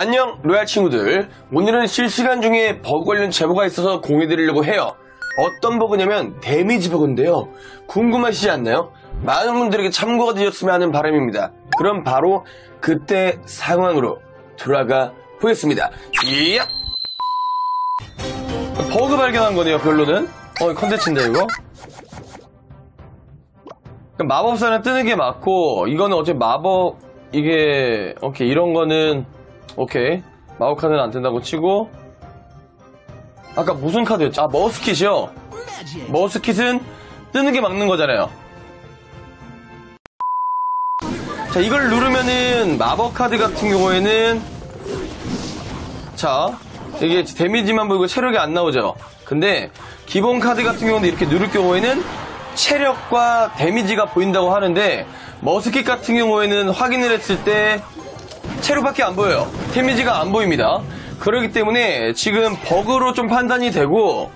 안녕 로얄 친구들. 오늘은 실시간 중에 버그 관련 제보가 있어서 공유드리려고 해요. 어떤 버그냐면 데미지 버그인데요. 궁금하시지 않나요? 많은 분들에게 참고가 되셨으면 하는 바람입니다. 그럼 바로 그때 상황으로 돌아가 보겠습니다. 이야! 버그 발견한 거네요 별로는 어 컨텐츠인데 이거? 마법사는 뜨는 게 맞고 이거는 어차피 마법 이게 오케이 이런 거는 오케이. 마법 카드는 안 뜬다고 치고. 아까 무슨 카드였죠? 아 머스킷이요? 머스킷은 뜨는 게 막는 거잖아요. 자 이걸 누르면은 마법 카드 같은 경우에는 자 이게 데미지만 보이고 체력이 안 나오죠. 근데 기본 카드 같은 경우는 이렇게 누를 경우에는 체력과 데미지가 보인다고 하는데 머스킷 같은 경우에는 확인을 했을 때 체력밖에 안 보여요. 데미지가 안 보입니다. 그렇기 때문에 지금 버그로 좀 판단이 되고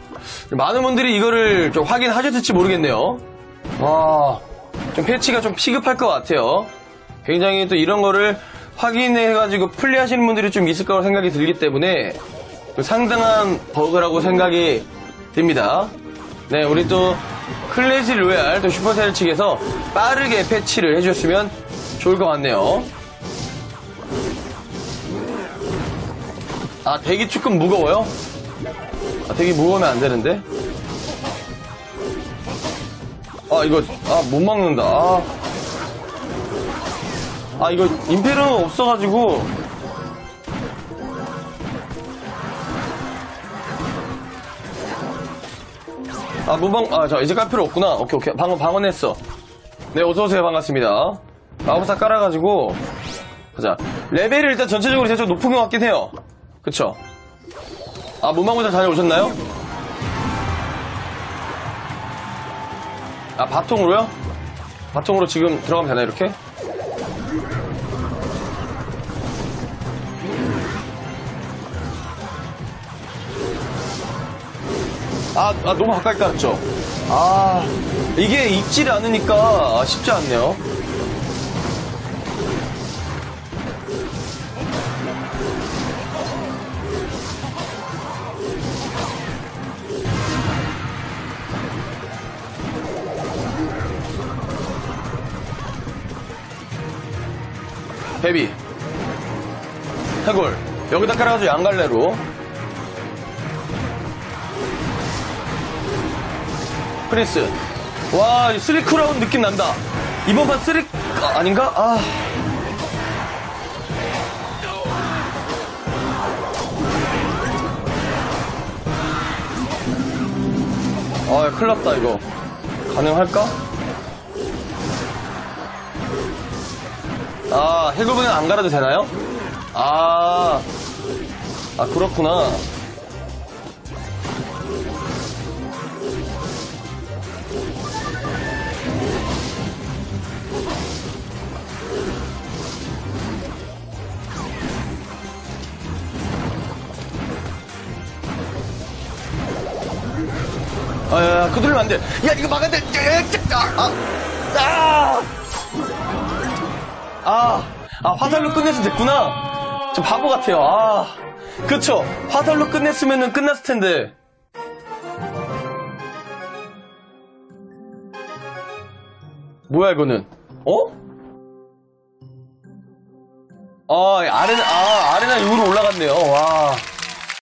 많은 분들이 이거를 좀 확인하셨을지 모르겠네요. 와, 좀 패치가 좀 시급할 것 같아요. 굉장히 또 이런 거를 확인해가지고 플레이하시는 분들이 좀 있을 거라고 생각이 들기 때문에 상당한 버그라고 생각이 듭니다. 네, 우리 또 클래시 로얄 또 슈퍼셀 측에서 빠르게 패치를 해줬으면 좋을 것 같네요. 아, 대기 조금 무거워요? 아, 대기 무거우면 안 되는데? 아, 이거, 아, 못 막는다. 아, 아 이거, 임페르는 없어가지고. 아, 무방, 아, 자, 이제 깔 필요 없구나. 오케이, 오케이. 방금 방언했어. 네, 어서오세요. 반갑습니다. 마법사 깔아가지고. 가자. 레벨을 일단 전체적으로 제가 좀 높은 것 같긴 해요. 그쵸? 아, 문방구장 다녀오셨나요? 아, 바통으로요? 바통으로 지금 들어가면 되나, 이렇게? 아, 아, 너무 가까이 깔았죠? 아, 이게 익질 않으니까 쉽지 않네요. 베비 해골 여기다 깔아가지고 양갈래로 프린스 와 three crown 느낌 난다 이번 판 three 아, 아닌가? 아 아, 큰일 났다, 이거. 가능할까? 아, 해골분은 안 갈아도 되나요? 아, 아, 그렇구나. 아, 야, 야, 그들면 안 돼. 야, 이거 막아야 돼. 야, 야, 야, 아, 아, 아, 아, 화살로 끝냈으면 됐구나. 저 바보 같아요. 아, 그쵸. 화살로 끝냈으면 끝났을 텐데. 뭐야, 이거는? 어? 아, 아레나, 아, 아레나 6으로 올라갔네요. 와.